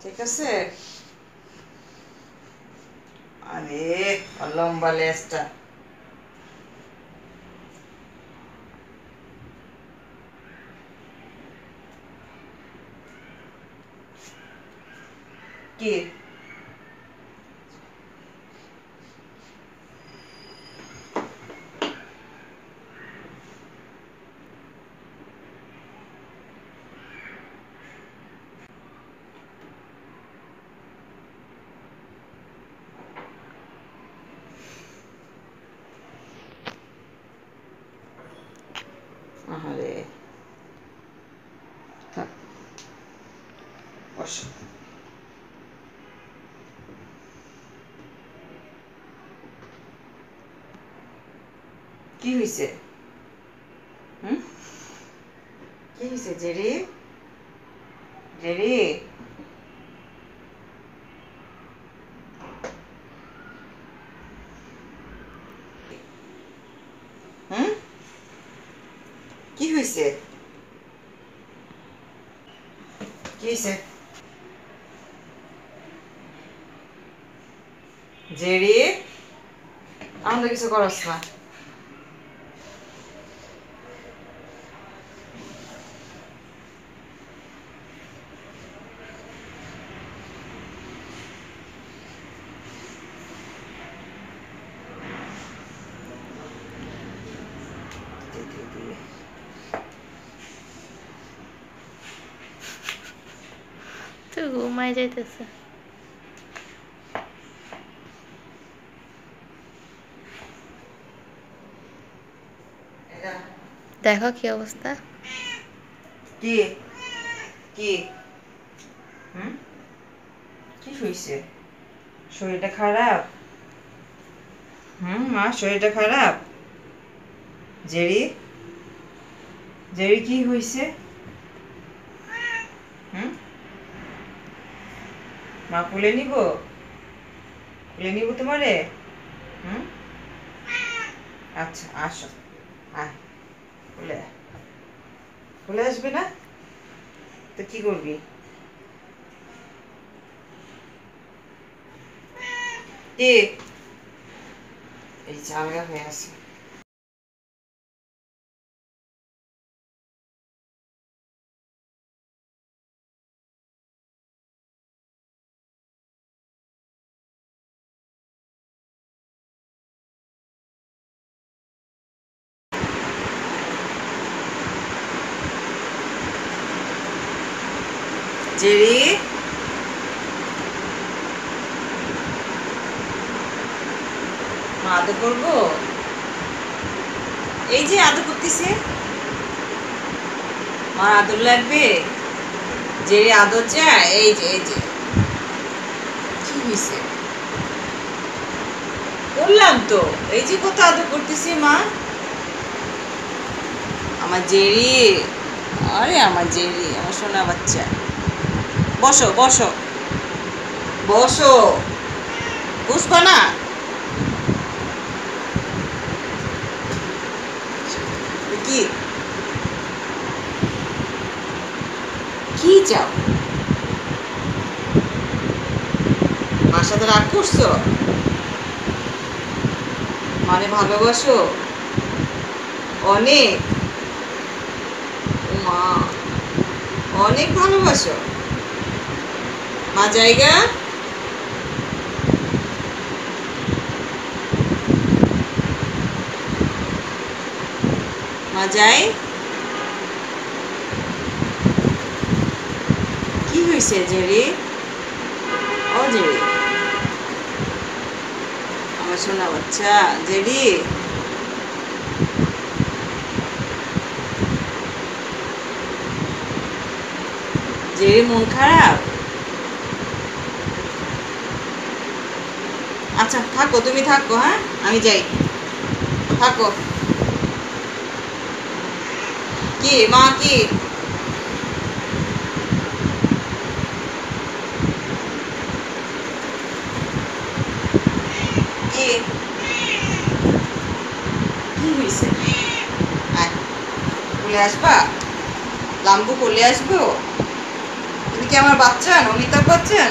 ঠিক আছে? আরে লম্বা লেজটা কি? আহারে থাক বসো কি হয়েছে হুম কি হয়েছে Jerry Jerry Kiwisi. Kiwisi. Jerry. I'm going to go to the hospital. ঘুমাই যাইতেছে। দেখো কি অবস্থা। কি? কি? হুম? কি হয়েছে শরীরটা খারাপ? হুম, মা, শরীরটা খারাপ? জেরি? জেরি, কি হয়েছে হুম মা কুলে নিব? কুলে নিব তোমারে? হুম? আচ্ছা আসো। আয়। কুলে চলে আসবে না? তো কি করবি? কি এই জালগা হয়ে আছে। জেরি মা আদর করব? এই যে আদর করতেছে। মার আদর লাগবে? জেরি আদর চায়? এই যে এই যে। কি হয়েছে বললাম তো, এই যে কত আদর করতেছি মা। আমার জেরি। আরে আমার জেরি, আমার সোনা বাচ্চা। বসো বসো। বসো। বুঝব না? কি? কি চাও? মার সাথে রাগ করছ? মানে ভালোবাসো? অনেক। মা অনেক ভালোবাসো। মা জায়গা। মা যাই। কি হয়েছে জেরি? ও জেরি। আমার সোনা বাচ্চা, জেরি। জেরি, মন খারাপ? আচ্ছা থাকো, তুমি থাকো হ্যাঁ? আমি যাই। থাকো। কি, মা, কি? আসবা? লাম্বু কোলে আসব? তুমি কি আমার বাচ্চা অমিতাভ বচ্চন